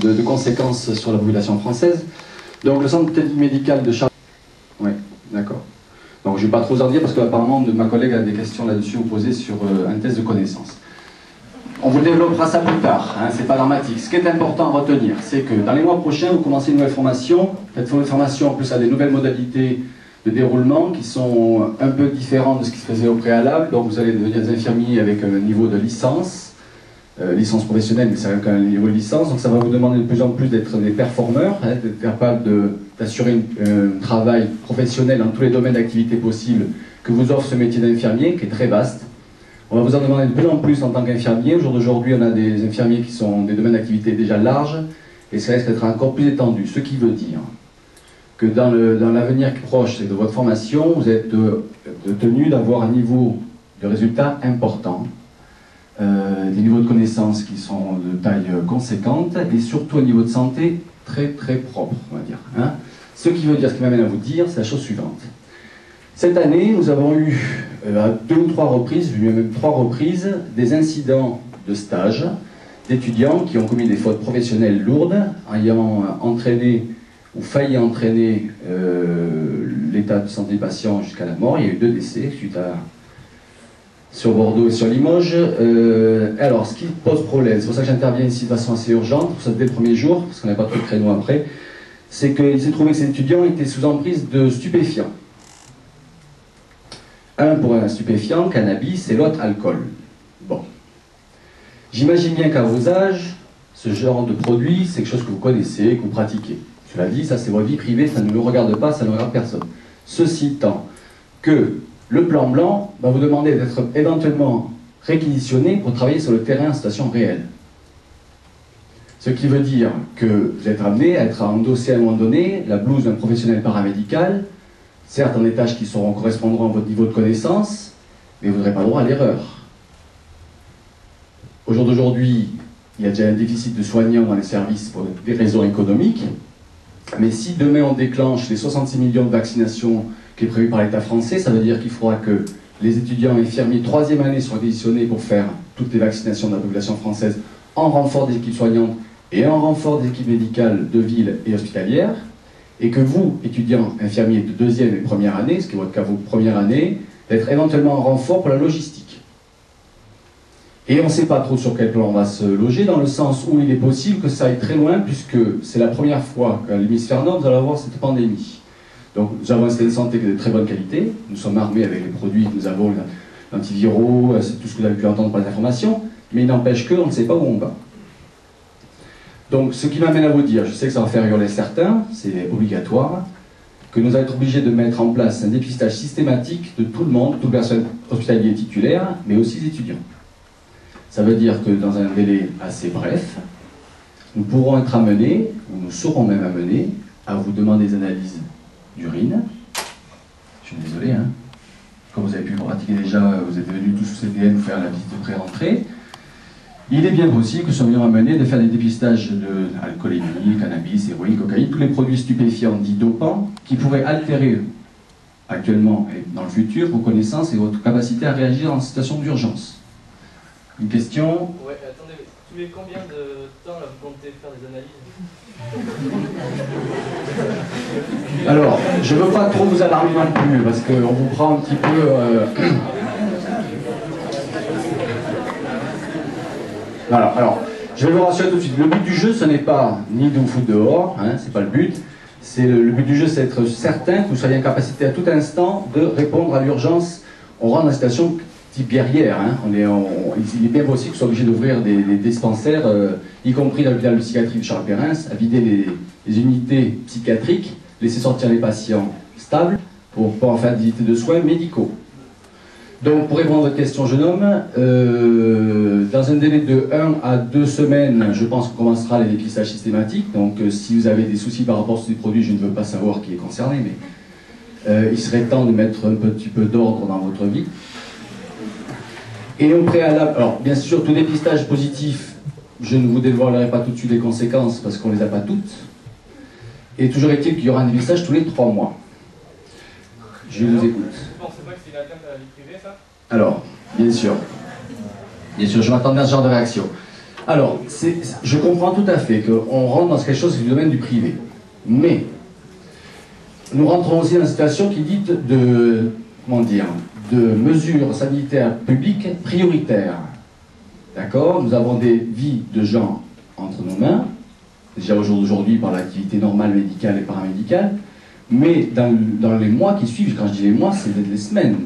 de, conséquences sur la population française. Donc le centre médical de Charles... Oui, d'accord. Donc je ne vais pas trop en dire parce qu'apparemment ma collègue a des questions là-dessus vous poser sur euh, un test de connaissance. On vous développera ça plus tard, hein, c'est pas dramatique. Ce qui est important à retenir, c'est que dans les mois prochains, vous commencez une nouvelle formation. Cette nouvelle formation, en plus, a des nouvelles modalités de déroulement qui sont un peu différentes de ce qui se faisait au préalable. Donc vous allez devenir des infirmiers avec un niveau de licence, euh, licence professionnelle, mais c'est quand même un niveau de licence. Donc ça va vous demander de plus en plus d'être des performeurs, hein, d'être capable d'assurer un travail professionnel dans tous les domaines d'activité possibles que vous offre ce métier d'infirmier, qui est très vaste. On va vous en demander de plus en plus en tant qu'infirmier. Au jour d'aujourd'hui, on a des infirmiers qui sont des domaines d'activité déjà larges, et ça risque d'être encore plus étendu. Ce qui veut dire que dans l'avenir proche de votre formation, vous êtes de, tenu d'avoir un niveau de résultat important, euh, des niveaux de connaissances qui sont de taille conséquente, et surtout un niveau de santé très très propre, on va dire. Hein. Ce qui veut dire, ce qui m'amène à vous dire, c'est la chose suivante. Cette année, nous avons eu euh, à deux ou trois reprises, même trois reprises, des incidents de stage d'étudiants qui ont commis des fautes professionnelles lourdes, ayant entraîné ou failli entraîner euh, l'état de santé des patients jusqu'à la mort. Il y a eu deux décès suite à sur Bordeaux et sur Limoges. Euh, alors, ce qui pose problème, c'est pour ça que j'interviens ici de façon assez urgente, pour ça dès le premier jour, parce qu'on n'a pas trop de créneau après, c'est qu'il s'est trouvé que ces étudiants étaient sous emprise de stupéfiants. Un pour un stupéfiant, cannabis, et l'autre alcool. Bon. J'imagine bien qu'à vos âges, ce genre de produit, c'est quelque chose que vous connaissez, que vous pratiquez. Cela dit, ça c'est votre vie privée, ça ne nous regarde pas, ça ne regarde personne. Ceci étant que le plan blanc va vous demander d'être éventuellement réquisitionné pour travailler sur le terrain en situation réelle. Ce qui veut dire que vous êtes amené à être endossé à un moment donné la blouse d'un professionnel paramédical, certes en des tâches qui seront, correspondront à votre niveau de connaissance, mais vous n'aurez pas droit à l'erreur. Au jour d'aujourd'hui, il y a déjà un déficit de soignants dans les services pour des raisons économiques, mais si demain on déclenche les 66 millions de vaccinations qui est prévu par l'État français, ça veut dire qu'il faudra que les étudiants infirmiers troisième année soient auditionnés pour faire toutes les vaccinations de la population française en renfort des équipes soignantes et en renfort des équipes médicales de ville et hospitalières, et que vous, étudiants infirmiers de deuxième et première année, ce qui est votre cas, vos première année, d'être éventuellement en renfort pour la logistique. Et on ne sait pas trop sur quel plan on va se loger, dans le sens où il est possible que ça aille très loin, puisque c'est la première fois qu'à l'hémisphère nord, vous allez avoir cette pandémie. Donc nous avons un système de santé de très bonne qualité, nous sommes armés avec les produits que nous avons, l'antiviraux, c'est tout ce que vous avez pu entendre par les informations, mais il n'empêche qu'on ne sait pas où on va. Donc ce qui m'amène à vous dire, je sais que ça va faire hurler certains, c'est obligatoire, que nous allons être obligés de mettre en place un dépistage systématique de tout le monde, tout le personnel hospitalier titulaire, mais aussi les étudiants. Ça veut dire que dans un délai assez bref, nous pourrons être amenés, ou nous serons même amenés, à vous demander des analyses d'urine. Je suis désolé, hein. Comme vous avez pu pratiquer déjà, vous êtes venus tous au CDN faire la visite de pré-rentrée. Il est bien possible que nous soyons amenés de faire des dépistages d'alcoolémie, cannabis, héroïne, cocaïne, tous les produits stupéfiants dits dopants qui pourraient altérer actuellement et dans le futur vos connaissances et votre capacité à réagir en situation d'urgence. Une question Ouais, attendez, tous les combien de temps là, vous comptez faire des analyses Alors, je ne veux pas trop vous alarmer non plus, parce qu'on vous prend un petit peu... Euh, voilà, alors, je vais vous rassurer tout de suite. Le but du jeu, ce n'est pas ni de vous foutre dehors, hein, c'est pas le but. C'est le, but du jeu, c'est d'être certain que vous soyez en capacité à tout instant de répondre à l'urgence. On rentre dans une situation type guerrière. Hein. On est, il est bien possible qu'on soit obligé d'ouvrir des, dispensaires, euh, y compris dans l'hôpital de psychiatrie de Charles Perrin, à vider les, unités psychiatriques, laisser sortir les patients stables pour pouvoir faire des unités de soins médicaux. Donc, pour répondre à votre question, jeune homme, euh, dans un délai de 1 à 2 semaines, je pense qu'on commencera les dépistages systématiques. Donc, euh, si vous avez des soucis par rapport à ces produits, je ne veux pas savoir qui est concerné, mais il serait temps de mettre un petit peu d'ordre dans votre vie. Et au préalable, alors bien sûr, tout dépistage positif, je ne vous dévoilerai pas tout de suite les conséquences parce qu'on ne les a pas toutes. Et toujours est-il qu'il y aura un dépistage tous les trois mois. Je vous écoute. Vous pensez pas que c'est une atteinte à la vie privée, ça? Alors, bien sûr. Bien sûr, je m'attendais à ce genre de réaction. Alors, je comprends tout à fait qu'on rentre dans quelque chose du domaine du privé. Mais, nous rentrons aussi dans une situation qui dit de, comment dire, de mesures sanitaires publiques prioritaires. D'accord? Nous avons des vies de gens entre nos mains, déjà aujourd'hui par l'activité normale médicale et paramédicale, mais dans, les mois qui suivent, quand je dis les mois, c'est les semaines.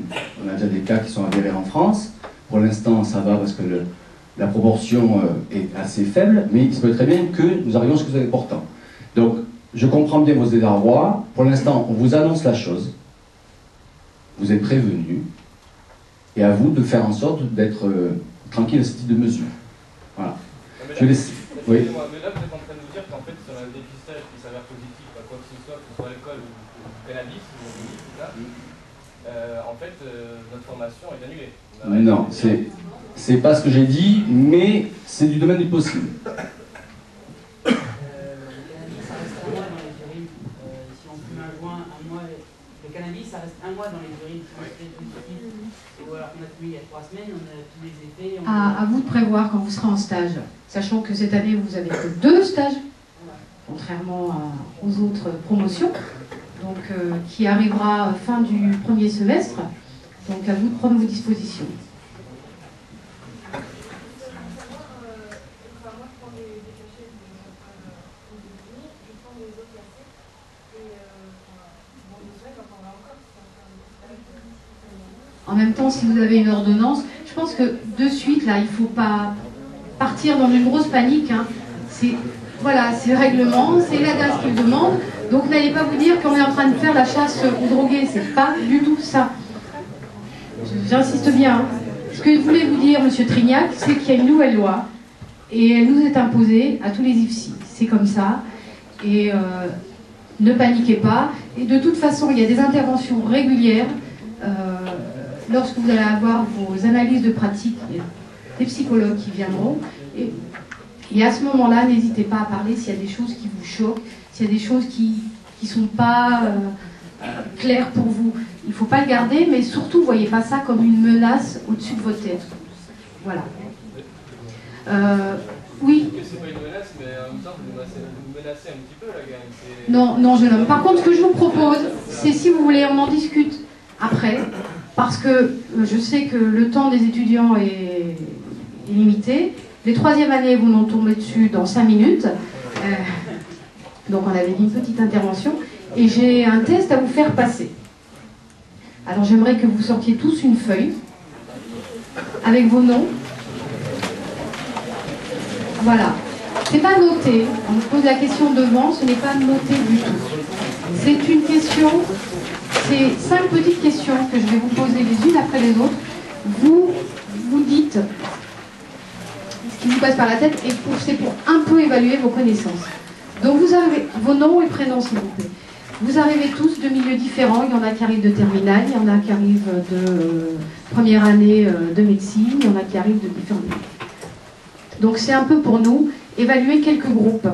On a déjà des cas qui sont avérés en France. Pour l'instant, ça va parce que la proportion euh, est assez faible, mais il se peut très bien que nous arrivions à ce que vous avez important. Donc, je comprends bien vos désarrois. Pour l'instant, on vous annonce la chose. Vous êtes prévenu. Et à vous de faire en sorte d'être euh, tranquille à ce type de mesure. Voilà. je laisse. Oui. Mais là, vous êtes en train de nous dire qu'en fait, sur un dépistage qui s'avère positif à quoi que ce soit, que ce soit l'alcool ou, ou, le cannabis, ou ça, euh, en fait, notre formation est annulée. Non, c'est c'est pas ce que j'ai dit, mais c'est du domaine du possible. Euh, ça reste un mois dans les urines. Euh, si on fume un joint, un mois, le cannabis, ça reste un mois dans les ou alors a fumé il y a trois semaines, on a tous les effets. À, vous de prévoir quand vous serez en stage, sachant que cette année vous avez que deux stages, contrairement aux autres promotions, donc euh, qui arrivera fin du premier semestre. Donc à vous de prendre vos dispositions. Même temps, si vous avez une ordonnance, je pense que de suite, là, il ne faut pas partir dans une grosse panique. Hein. C'est voilà, c'est le règlement, c'est la DAS qui le demande. Donc n'allez pas vous dire qu'on est en train de faire la chasse aux drogués. C'est pas du tout ça. J'insiste bien. Hein. Ce que je voulais vous dire, Monsieur Trignac, c'est qu'il y a une nouvelle loi et elle nous est imposée à tous les IFSI. C'est comme ça. Et euh, ne paniquez pas. Et de toute façon, il y a des interventions régulières. Euh, lorsque vous allez avoir vos analyses de pratique, il y a des psychologues qui viendront. Et, à ce moment-là, n'hésitez pas à parler s'il y a des choses qui vous choquent, s'il y a des choses qui ne sont pas euh, claires pour vous. Il ne faut pas le garder, mais surtout, ne voyez pas ça comme une menace au-dessus de votre tête. Voilà. Euh, oui. C'est pas une menace, mais en même temps, vous menacez un petit peu la gang. Non, non, jeune homme. Par contre, ce que je vous propose, c'est si vous voulez, on en discute après parce que euh, je sais que le temps des étudiants est, limité. Les troisième années vous nous tombez dessus dans cinq minutes. Euh, donc on avait une petite intervention. Et j'ai un test à vous faire passer. Alors j'aimerais que vous sortiez tous une feuille avec vos noms. Voilà. C'est pas noté. On me pose la question devant, ce n'est pas noté du tout. C'est une question c'est cinq petites questions que je vais vous poser les unes après les autres. Vous vous dites ce qui vous passe par la tête et c'est pour un peu évaluer vos connaissances. Donc vous avez vos noms et prénoms s'il vous plaît. Vous arrivez tous de milieux différents. Il y en a qui arrivent de terminale, il y en a qui arrivent de euh, première année euh, de médecine, il y en a qui arrivent de différents Donc c'est un peu pour nous évaluer quelques groupes.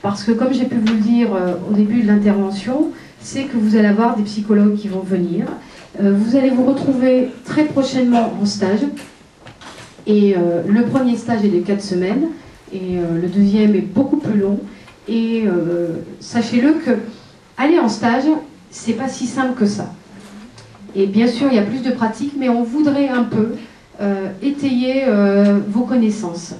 Parce que comme j'ai pu vous le dire euh, au début de l'intervention, c'est que vous allez avoir des psychologues qui vont venir. Euh, vous allez vous retrouver très prochainement en stage. Et euh, le premier stage est de 4 semaines et euh, le deuxième est beaucoup plus long. Et sachez-le que aller en stage, c'est pas si simple que ça. Et bien sûr, il y a plus de pratique, mais on voudrait un peu étayer vos connaissances.